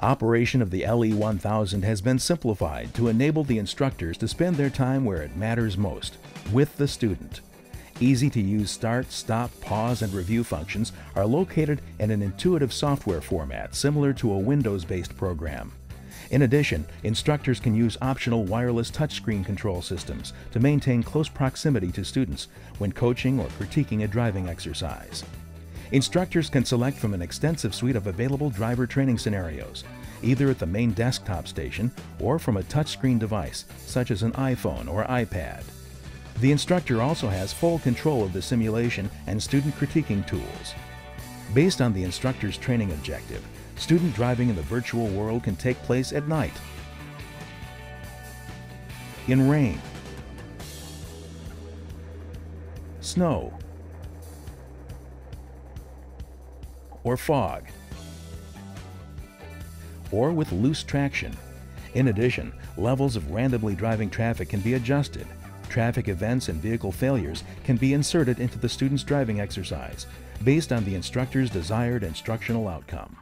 Operation of the LE1000 has been simplified to enable the instructors to spend their time where it matters most, with the student. Easy to use start, stop, pause, and review functions are located in an intuitive software format similar to a Windows based program. In addition, instructors can use optional wireless touchscreen control systems to maintain close proximity to students when coaching or critiquing a driving exercise. Instructors can select from an extensive suite of available driver training scenarios, either at the main desktop station or from a touchscreen device, such as an iPhone or iPad. The instructor also has full control of the simulation and student critiquing tools. Based on the instructor's training objective, student driving in the virtual world can take place at night, in rain, snow, or fog, or with loose traction. In addition, levels of randomly driving traffic can be adjusted. Traffic events and vehicle failures can be inserted into the student's driving exercise based on the instructor's desired instructional outcome.